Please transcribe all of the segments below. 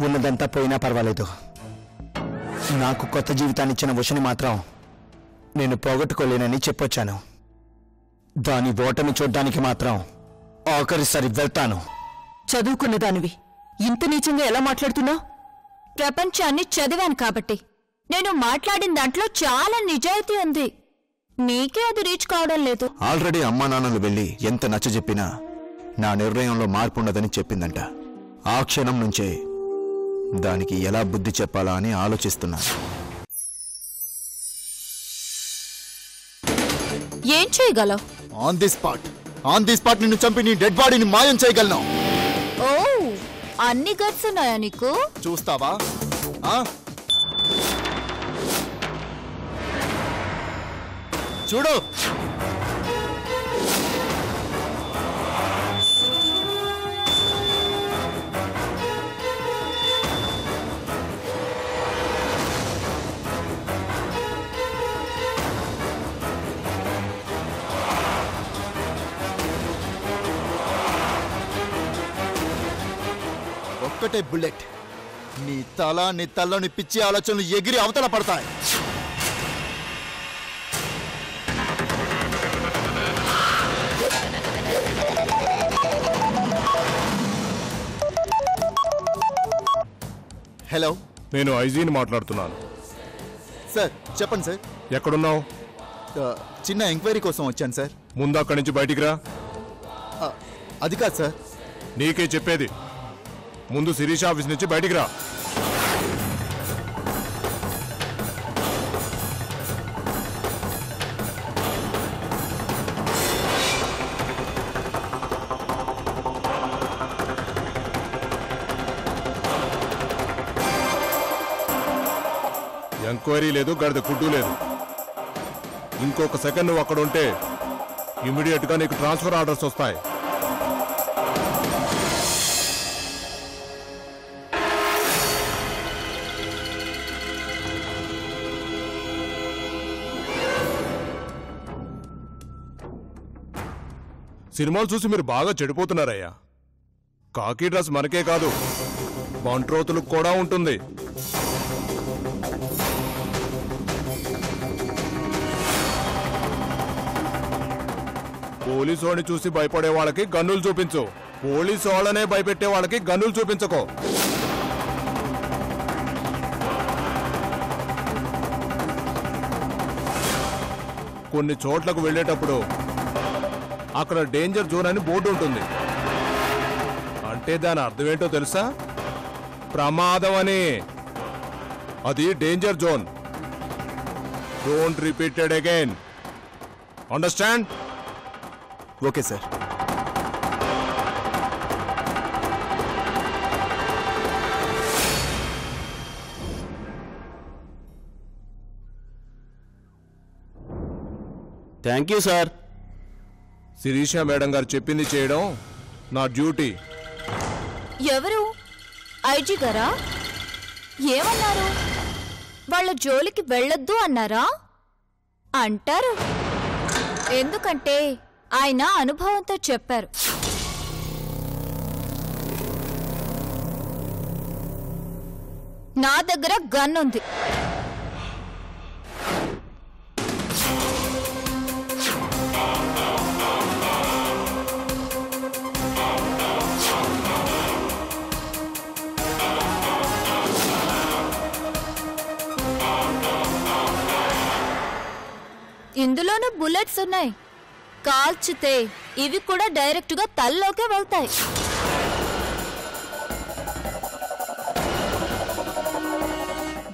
ఉన్నదంతా పోయినా పర్వాలేదు. నాకు కొత్త జీవితాన్ని ఇచ్చిన ఉషని మాత్రం నేను పోగొట్టుకోలేనని చెప్పొచ్చాను. దాని ఓటమి చూడ్డానికి మాత్రం ఆఖరిసారి వెళ్తాను. చదువుకున్న దానివి. ఇంత నీచంగా ఎలా మాట్లాడుతున్నావు ప్రపంచాన్ని చదివాను కాబట్టి. నేను మాట్లాడిన దాంట్లో చాలా నిజాయితీ ఉంది. నీకే అది రీచ్ కావడం లేదు. ఆల్రెడీ అమ్మా నాన్నలు వెళ్ళి ఎంత నచ్చజెప్పినా నా నిర్ణయంలో మార్పు ఉండదని చెప్పిందంట. ఆ క్షణం నుంచే దానికి ఎలా బుద్ధి చెప్పాలా అని ఆలోచిస్తున్నా ఏం చేయగలవు? On the spot on the spot నిన్ను చంపి నీ డెడ్ బాడీని మాయం చేయగలను. ఓ అన్ని గట్స్ ఉన్నాయా నీకు? చూస్తావా? ఆ? చూడు. ఒక్కటే బుల్లెట్. నీ తల నీ తల్లోని పిచ్చి ఆలోచనలు ఎగిరి అవతల పడతాయి. హలో. నేను ఐజీని మాట్లాడుతున్నాను. సార్ చెప్పండి సార్. ఎక్కడున్నావు? ఆ, చిన్న ఎంక్వైరీ కోసం వచ్చాను సార్. ముందు అక్కడి నుంచి బయటికి రా. ఆ, అది కాదు సార్. నీకే చెప్పేది. ముందు శిరీష్ ఆఫీస్ నుంచి బయటికి రా. ఎంక్వైరీ లేదు గడిద కుడ్డు లేదు. ఇంకొక సెకండ్ నువ్వు అక్కడ ఉంటే ఇమీడియట్గా నీకు ట్రాన్స్ఫర్ ఆర్డర్స్ వస్తాయి. సినిమాలు చూసి మీరు బాగా చెడిపోతున్నారయ్యా. కాకి డ్రెస్ మనకే కాదు బంట్రోతులకు కూడా ఉంటుంది. పోలీసు వాడిని చూసి భయపడే వాళ్ళకి గన్నులు చూపించు. పోలీసు వాళ్ళనే భయపెట్టే వాళ్ళకి గన్నులు చూపించకో. కొన్ని చోట్లకు వెళ్ళేటప్పుడు అక్కడ డేంజర్ జోన్ అని బోర్డు ఉంటుంది. అంటే దాని అర్థం ఏంటో తెలుసా? ప్రమాదం అని. అది danger zone. Don't repeated again understand okay sir. Thank you sir Shirisha madam garu చెప్పింది చేయడం నా డ్యూటీ. ఎవరు? ఐజీ గారా? ఏమన్నారు? వాళ్ళ జోలికి వెళ్ళొద్దు అన్నారా? అంటారు. ఎందుకంటే ఆయన అనుభవంతో చెప్పారు. నా దగ్గర గన్ ఉంది. ఇందులోనూ బుల్లెట్స్ ఉన్నాయి. కాల్చితే ఇవి కూడా డైరెక్ట్గా తల్లోకే వెళ్తాయి.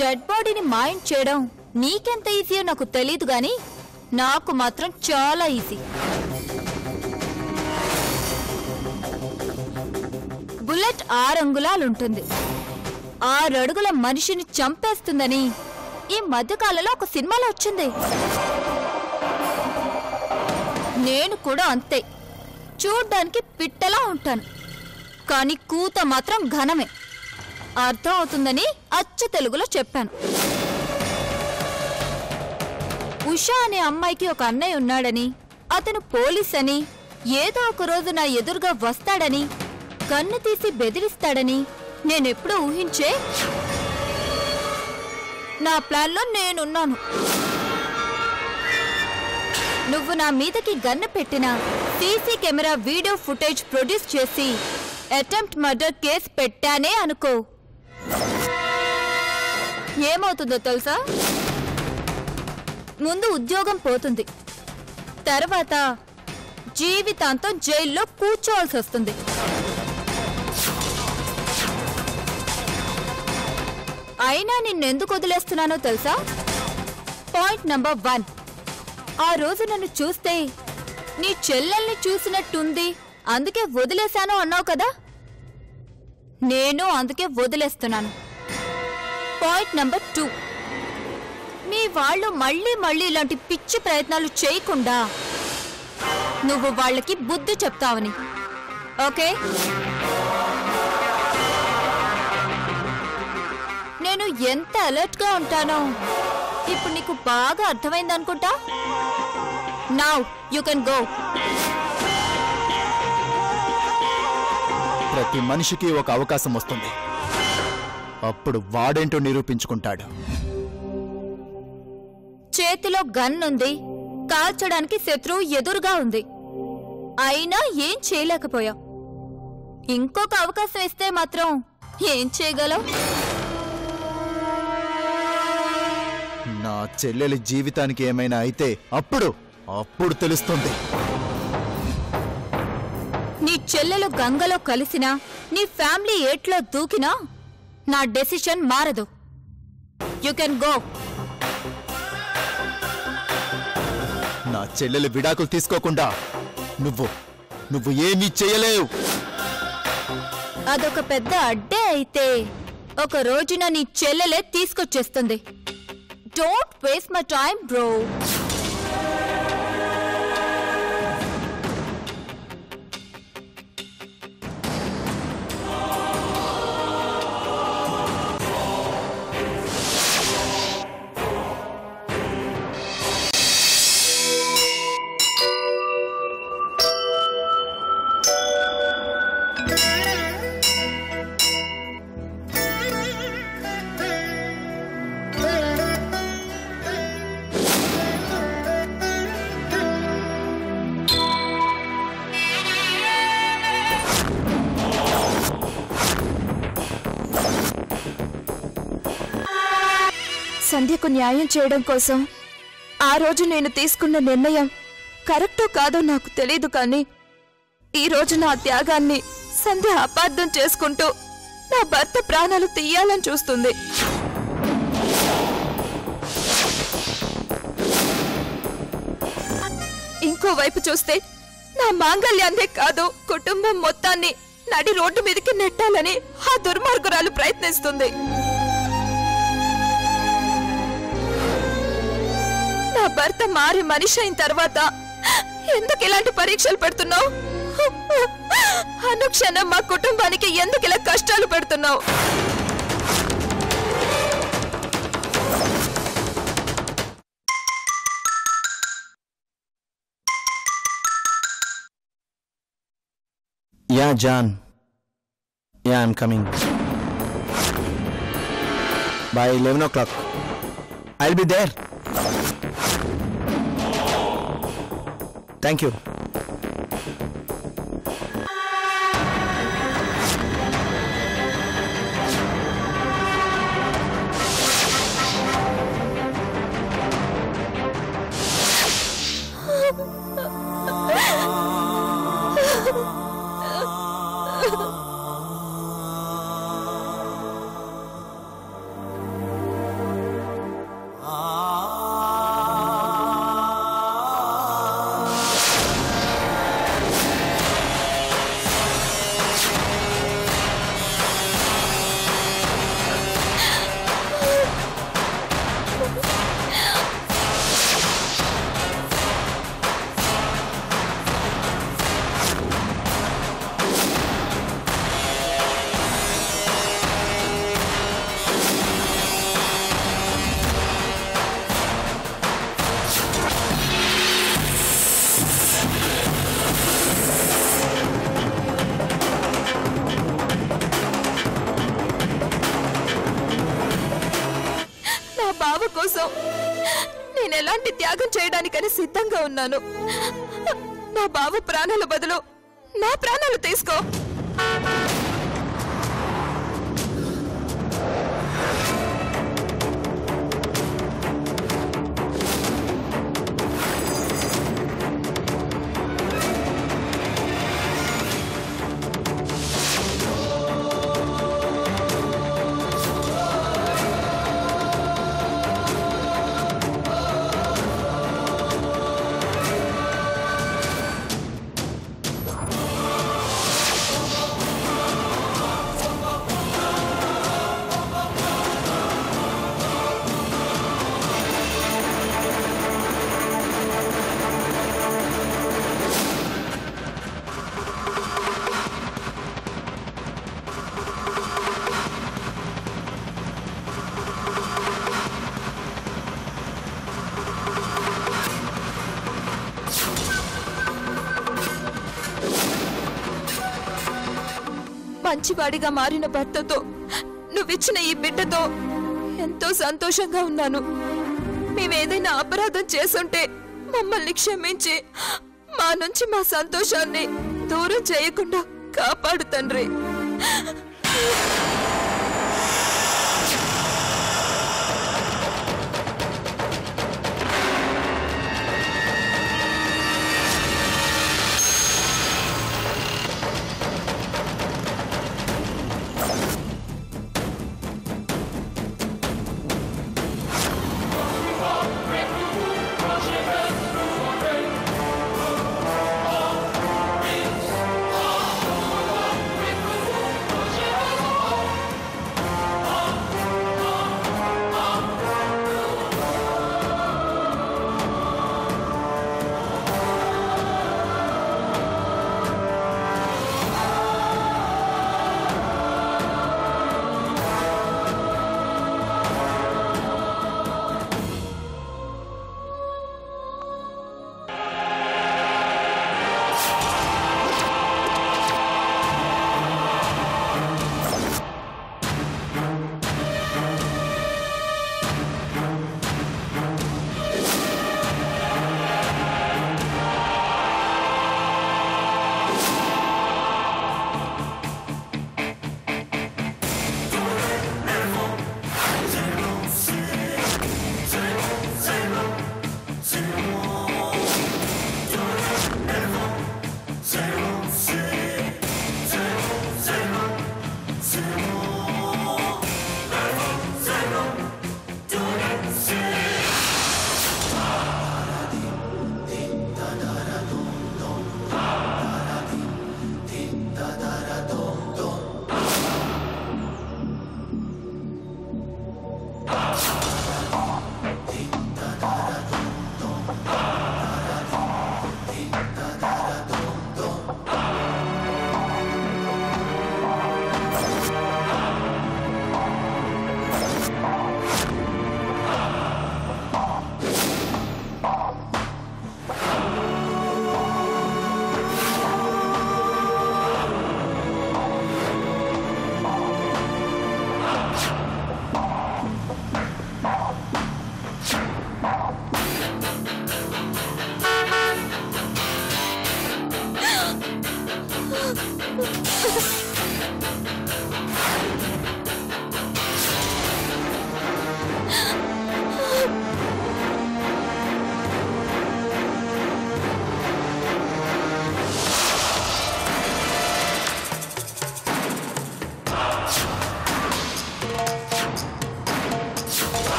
డెడ్ బాడీని మైండ్ చేయడం నీకెంత ఈజీయో నాకు తెలియదు గాని నాకు మాత్రం చాలా ఈజీ. బుల్లెట్ ఆరంగులాలుంటుంది. ఆరడుగుల ఆరు అడుగుల మనిషిని చంపేస్తుందని ఈ మధ్యకాలంలో ఒక సినిమాలో వచ్చింది. నేను కూడా అంతే. చూడ్డానికి పిట్టలా ఉంటాను. కానీ కూత మాత్రం ఘనమే. అర్థం అవుతుందని అచ్చ తెలుగులో చెప్పాను. ఉషా అనే అమ్మాయికి ఒక అన్నయ్య ఉన్నాడని అతను పోలీస్ అని ఏదో ఒక రోజు నా ఎదురుగా వస్తాడని కన్ను తీసి బెదిరిస్తాడని నేనెప్పుడూ ఊహించే నా ప్లాన్లో నేనున్నాను. నువ్వు నా మీదకి గన్ను పెట్టిన CC camera video footage produce చేసి అటెంప్ట్ మర్డర్ కేసు పెట్టానే అనుకో. ఏమవుతుందో తెలుసా? ముందు ఉద్యోగం పోతుంది. తర్వాత జీవితాంతం జైల్లో కూర్చోవాల్సి వస్తుంది. అయినా నిన్నెందుకు వదిలేస్తున్నానో తెలుసా? Point number one. ఆ రోజు నన్ను చూస్తే నీ చెల్లెల్ని చూసినట్టుంది. అందుకే వదిలేశాను అన్నావు కదా? నేను అందుకే వదిలేస్తున్నాను. Point number two. మీ వాళ్ళు మళ్ళీ మళ్ళీ ఇలాంటి పిచ్చి ప్రయత్నాలు చేయకుండా నువ్వు వాళ్ళకి బుద్ధి చెప్తావని. ఓకే? నేను ఎంత అలర్ట్గా ఉంటానో ఇప్పుడు నీకు బాగా అర్థమైంది అనుకుంటా? నౌ యూ కెన్ గో ప్రతి మనిషికి ఒక అవకాశం వస్తుంది. అప్పుడు వాడేంటో నిరూపించుకుంటాడు. చేతిలో గన్ ఉంది. కాల్చడానికి శత్రువు ఎదురుగా ఉంది. అయినా ఏం చేయలేకపోయావు? ఇంకొక అవకాశం ఇస్తే మాత్రం ఏం చేయగలవు? చెల్లెలి జీవితానికి ఏమైనా అయితే అప్పుడు అప్పుడు తెలుస్తుంది. నీ చెల్లెలు గంగలో కలిసినా నీ ఫ్యామిలీ ఏట్లో దూకినా నా డెసిషన్ మారదు. యు కెన్ గో నా చెల్లెలు విడాకులు తీసుకోకుండా నువ్వు నువ్వు ఏమీ చేయలేవు. అదొక పెద్ద అడ్డే అయితే ఒక రోజున నీ చెల్లెలే తీసుకొచ్చేస్తుంది. Don't waste my time bro నాకు న్యాయం చేయడం కోసం ఆ రోజు నేను తీసుకున్న నిర్ణయం కరెక్టో కాదో నాకు తెలియదు కానీ ఈ రోజు నా త్యాగాన్ని సంధ్య అపార్థం చేసుకుంటూ నా భర్త ప్రాణాలు తీయాలని చూస్తుంది. ఇంకోవైపు చూస్తే నా మాంగళ్యాన్నే కాదు కుటుంబం మొత్తాన్ని నడి రోడ్డు మీదకి నెట్టాలని ఆ దుర్మార్గురాలు ప్రయత్నిస్తుంది. భర్త మారి మనిషి అయిన తర్వాత ఎందుకు ఇలాంటి పరీక్షలు పెడుతున్నావు అనుక్షణం మా కుటుంబానికి ఎందుకు ఇలా కష్టాలు పెడుతున్నావు yeah John yeah I'm coming by eleven o'clock I be There thank చేయడానికని ఉన్నాను. నా బావ ప్రాణాల బదులు నా ప్రాణాలు తీసుకో. మంచివాడిగా మారిన భర్తతో నువ్విచ్చిన ఈ బిడ్డతో ఎంతో సంతోషంగా ఉన్నాను. మేమేదైనా అపరాధం చేసుంటే మమ్మల్ని క్షమించి మా నుంచి మా సంతోషాన్ని దూరం చేయకుండా కాపాడు తండ్రి.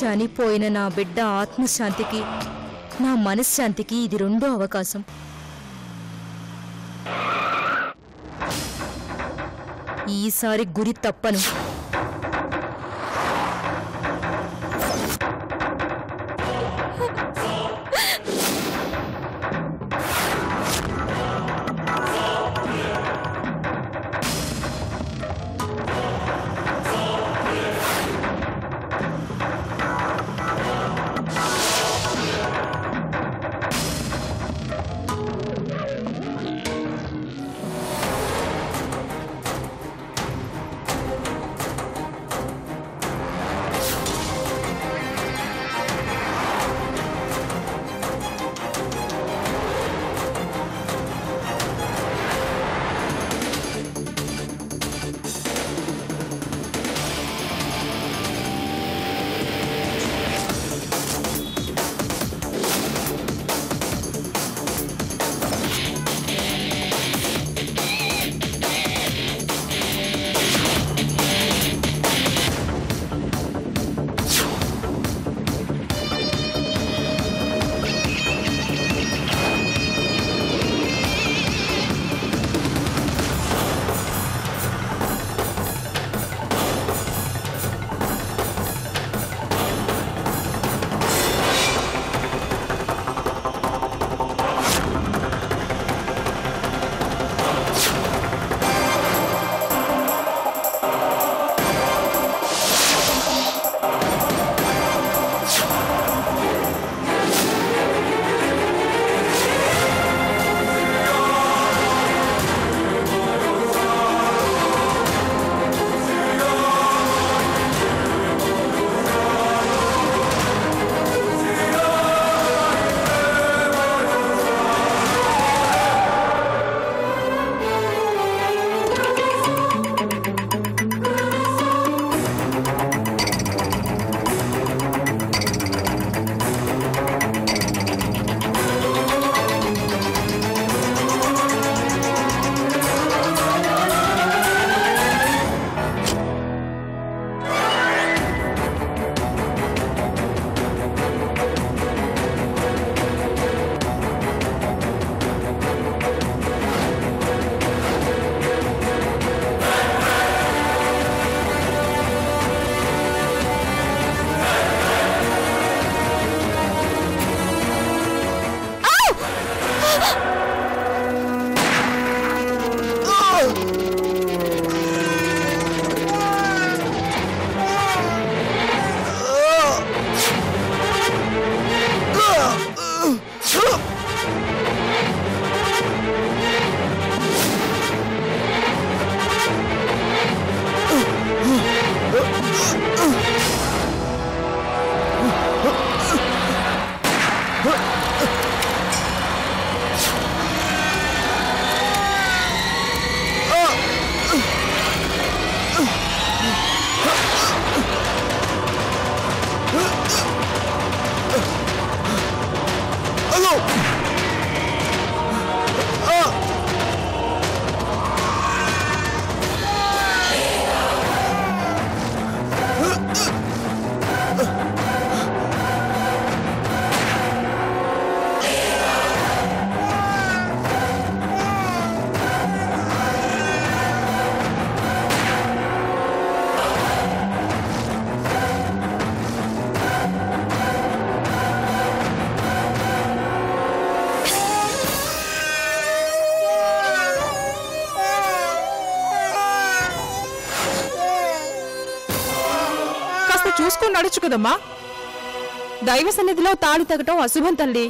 చనిపోయిన నా బిడ్డ ఆత్మశాంతికి నా మనశ్శాంతికి ఇది రెండో అవకాశం. ఈసారి గురి తప్పను. చూసుకొని కదమ్మా దైవ సన్నిధిలో తాళి తగ్గటం అశుభం తల్లి.